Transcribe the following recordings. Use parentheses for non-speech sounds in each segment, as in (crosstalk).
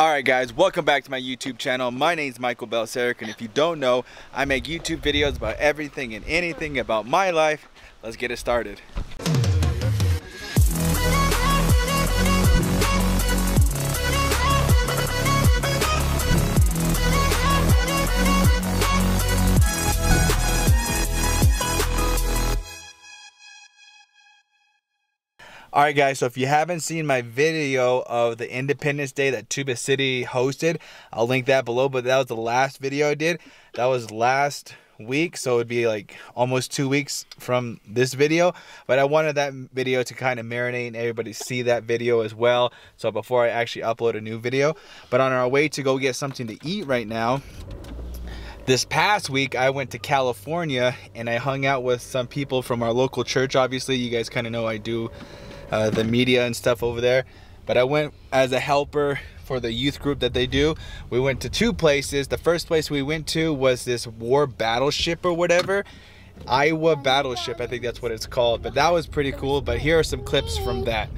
Alright guys, welcome back to my YouTube channel. My name is Michael Balcerek and if you don't know, I make YouTube videos about everything and anything about my life. Let's get it started. Alright guys, so if you haven't seen my video of the Independence Day that Tuba City hosted, I'll link that below, but that was the last video I did. That was last week, so it'd be like almost two weeks from this video. But I wanted that video to kind of marinate and everybody see that video as well. So before I actually upload a new video. But on our way to go get something to eat right now, this past week I went to California and I hung out with some people from our local church. Obviously, you guys kind of know I do uh, the media and stuff over there. But I went as a helper for the youth group that they do. We went to two places. The first place we went to was this war battleship or whatever. Iowa Battleship, I think that's what it's called. But that was pretty cool. But here are some clips from that.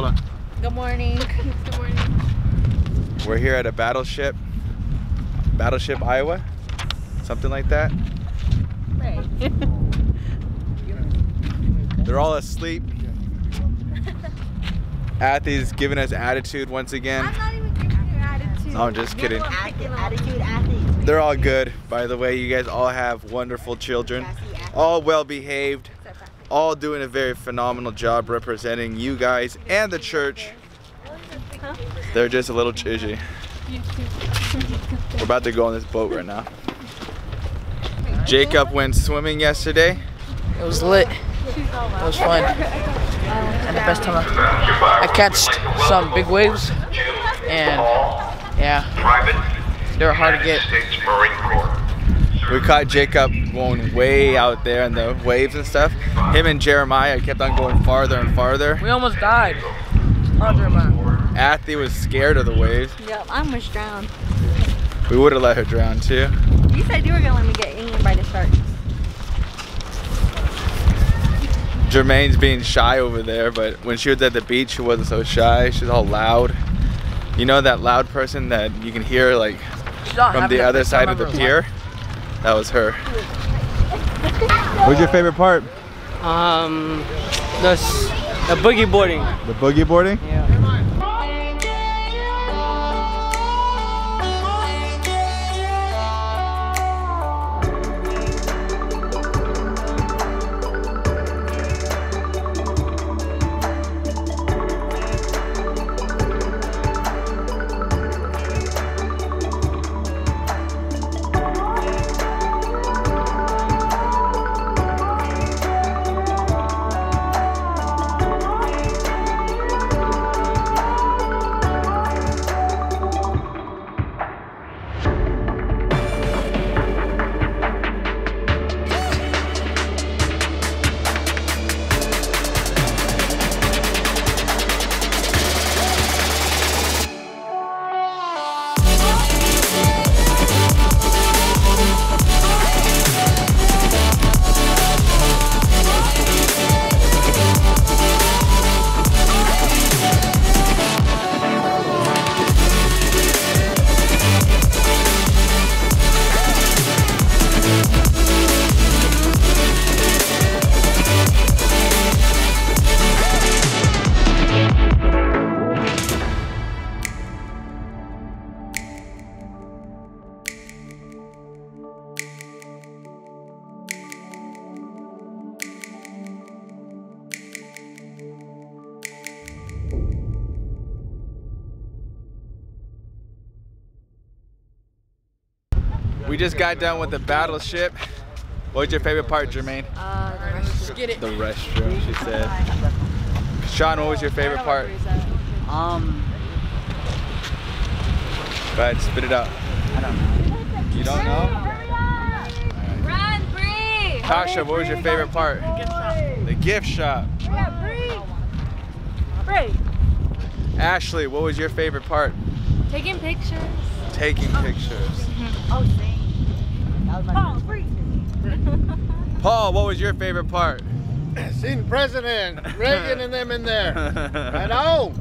Hola. Good morning. (laughs) Good morning. We're here at a battleship, Battleship Iowa, something like that. Right. (laughs) They're all asleep. (laughs) Athy's giving us attitude once again. I'm not even giving you attitude. No, I'm just kidding. Active attitude. They're all good, by the way. You guys all have wonderful children, all well behaved, all doing a very phenomenal job representing you guys and the church. They're just a little chizzy. We're about to go on this boat right now. Jacob went swimming yesterday. It was lit. It was fun. And the best time I, I catched some big waves. And yeah, they were hard to get. We caught Jacob going way out there in the waves and stuff. Him and Jeremiah kept on going farther and farther. We almost died. Oh, Jeremiah. Athy was scared of the waves. Yep, I almost drowned. We would have let her drown too. You said you were gonna let me get eaten by the sharks. Jermaine's being shy over there, but when she was at the beach, she wasn't so shy. She's all loud. You know that loud person that you can hear like from the the other side of the of her pier? That was her. What's your favorite part? Um, the, the boogie boarding. The boogie boarding? Yeah. We just got done with the battleship. What was your favorite part, Jermaine? Uh, the Let's get it. The restroom, she said. Sean, what was your favorite part? Um, Go ahead, spit it out. I don't know. You don't know? Run, Bree! Tasha, what was your favorite part? The gift shop. Yeah, Bree! Bree! Ashley, what was your favorite part? Taking pictures. Taking pictures. (laughs) Oh, same. Oh, (laughs) Paul, what was your favorite part? (laughs) Seeing President Reagan and them in there. Right (laughs) on.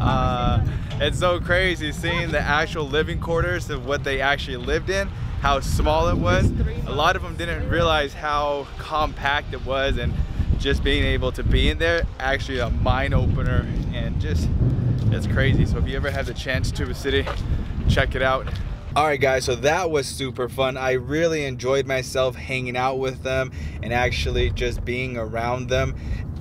Uh, it's so crazy seeing the actual living quarters of what they actually lived in, how small it was. A lot of them didn't realize how compact it was and just being able to be in there, actually a mind opener and just, it's crazy. So if you ever have the chance to a city, check it out. All right, guys, so that was super fun. I really enjoyed myself hanging out with them and actually just being around them.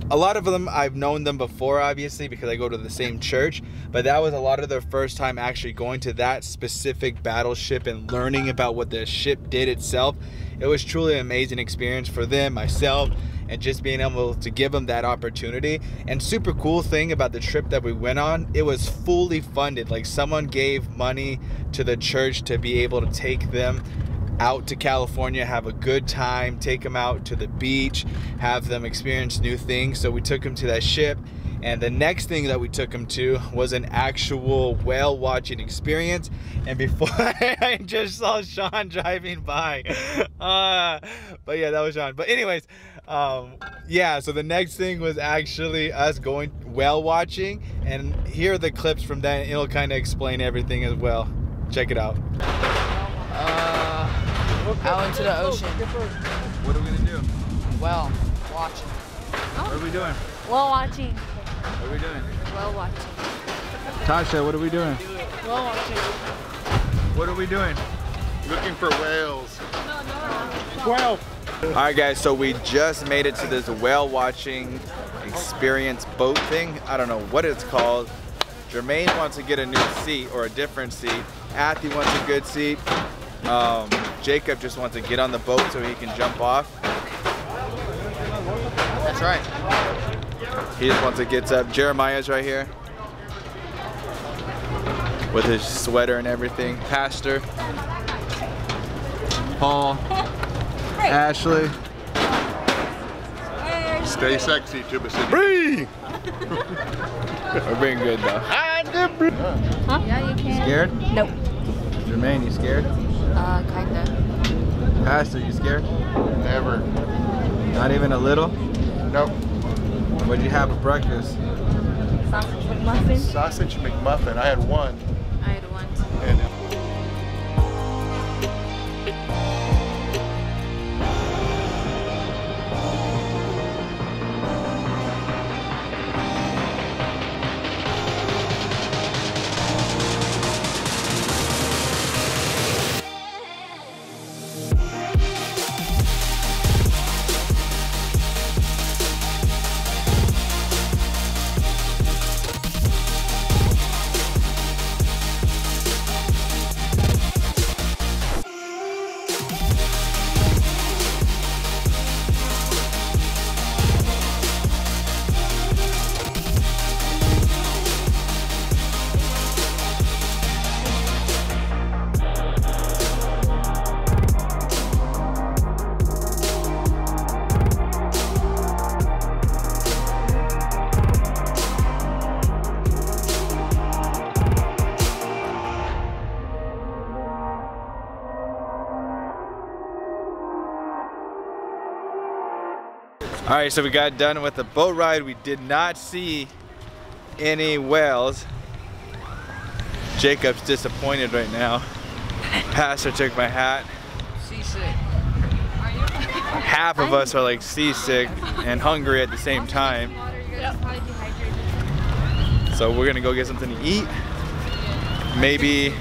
A lot of them, I've known them before, obviously, because I go to the same church, but that was a lot of their first time actually going to that specific battleship and learning about what the ship did itself. It was truly an amazing experience for them, myself, and just being able to give them that opportunity. And super cool thing about the trip that we went on, it was fully funded. Like someone gave money to the church to be able to take them out to California, have a good time, take them out to the beach, have them experience new things. So we took them to that ship. And the next thing that we took them to was an actual whale watching experience. And before (laughs) I just saw Sean driving by. (laughs) Uh, but yeah, that was Sean. But anyways, um, yeah, so the next thing was actually us going whale watching. And here are the clips from that. It'll kind of explain everything as well. Check it out. Uh, out into the ocean. What are we gonna do? Well, watching. What are we doing? Well watching. What are we doing? Well watching. Tasha, what are we doing? Well watching. What are we doing? Looking for whales. All right, guys, so we just made it to this whale watching experience boat thing. I don't know what it's called. Jermaine wants to get a new seat or a different seat. Athy wants a good seat. Um, Jacob just wants to get on the boat so he can jump off. That's right. He just wants to get up. Jeremiah's right here with his sweater and everything. Pastor, Paul, Ashley. Stay sexy, Tuba City. Bree! (laughs) We're being good though. Huh? Yeah, you can. Scared? Nope. Jermaine, you scared? Uh, kinda. Pastor, you scared? Never. Not even a little? Nope. What'd you have for breakfast? Sausage McMuffin. Sausage McMuffin. I had one. Right, so we got done with the boat ride. We did not see any whales. Jacob's disappointed right now. Pastor took my hat. Seasick. Half of us are like seasick and hungry at the same time. So we're gonna go get something to eat. Maybe,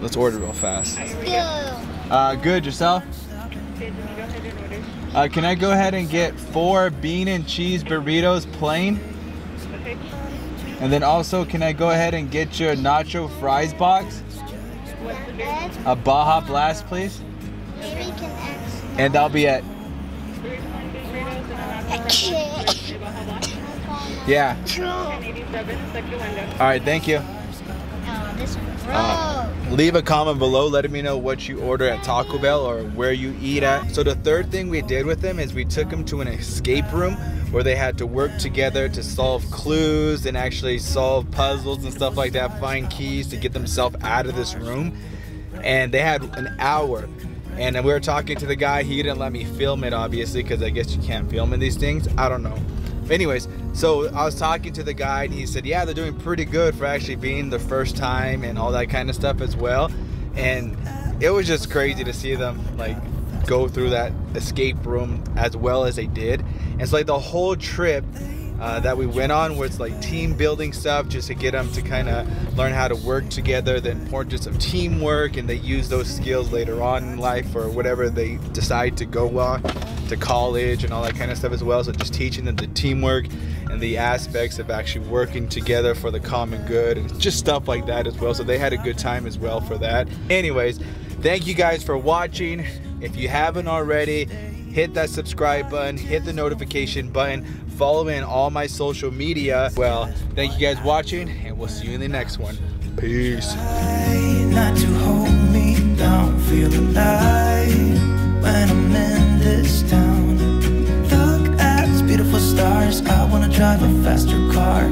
let's order real fast. Uh, good, yourself? Uh, can I go ahead and get four bean and cheese burritos plain? And then also, can I go ahead and get your nacho fries box? A Baja Blast, please. Maybe you can ask. And I'll be at yeah. All right, thank you. Oh, Leave a comment below letting me know what you order at Taco Bell or where you eat at. So the third thing we did with them is we took them to an escape room where they had to work together to solve clues and actually solve puzzles and stuff like that, find keys to get themselves out of this room. And they had an hour. And we were talking to the guy. He didn't let me film it, obviously, because I guess you can't film in these things. I don't know. Anyways, so I was talking to the guy and he said, yeah, they're doing pretty good for actually being the first time and all that kind of stuff as well. And it was just crazy to see them like go through that escape room as well as they did. And so like the whole trip uh, that we went on where it's like team building stuff just to get them to kind of learn how to work together, the importance of teamwork, and they use those skills later on in life or whatever they decide to go on to college and all that kind of stuff as well. So just teaching them the teamwork and the aspects of actually working together for the common good and just stuff like that as well. So they had a good time as well for that. Anyways, thank you guys for watching. If you haven't already, hit that subscribe button, hit the notification button, follow me on all my social media. Well, thank you guys watching, and we'll see you in the next one. Peace. me. Look at beautiful stars. I wanna drive a faster car.